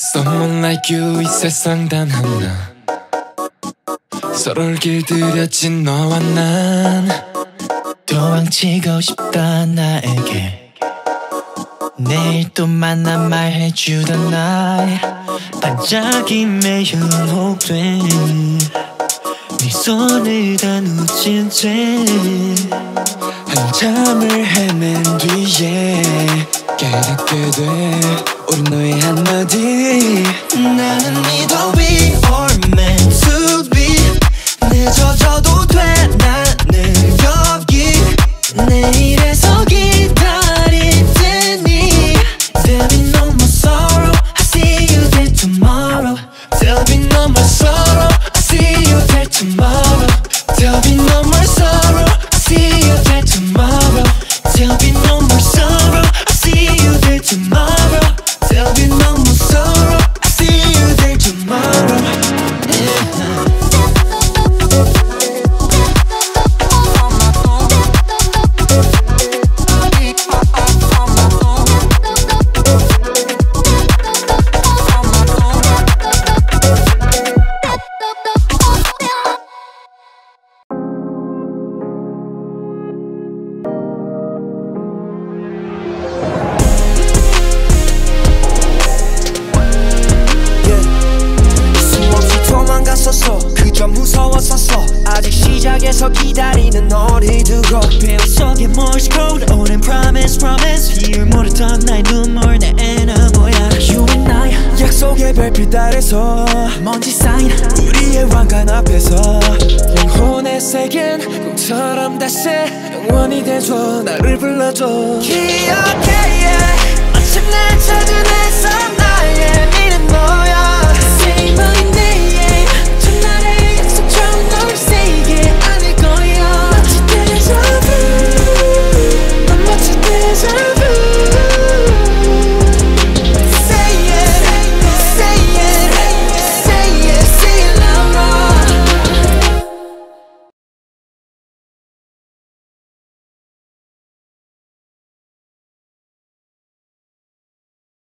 Someone like you 이 세상 단 하나. 서로를 길들여진 너와 난. 도망치고 싶다 나에게. 내일 또 만나 말해주던 날. 반짝임에 현혹된 네 손을 다 놓친 채. 한참을 헤맨 뒤에 깨닫게 돼 우리 너의 한마디 나는 믿어 we are meant to be 늦어져도 돼 나는 여기 내일에서 기다릴 테니 There'll be no more sorrow I see you there tomorrow There'll be no more sorrow I see you there tomorrow There'll be no more sorrow I see you there tomorrow There'll be no 도망갔었어. 그저 무서웠었어. 아직 시작에서 기다리는 너를 두고 배 속에 Morse code 오랜 promise promise. 비율 모르던 나의 눈물 내 애나뭐야. You and I 약속의 별빛 아래서 먼지 쌓인 우리의 왕관 앞에서 영혼의 세계는 꿈처럼 다시 영원히 돼줘 나를 불러줘. 기억해